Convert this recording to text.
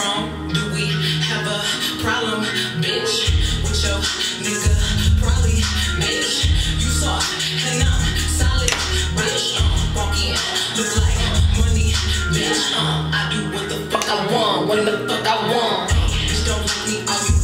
wrong? Do we have a problem, bitch? With your nigga, probably, bitch. You soft and I'm solid, bitch. Uh, walk in, look like money, bitch. Uh, I do what the fuck I want, when the fuck I want. Bitch, don't like me, you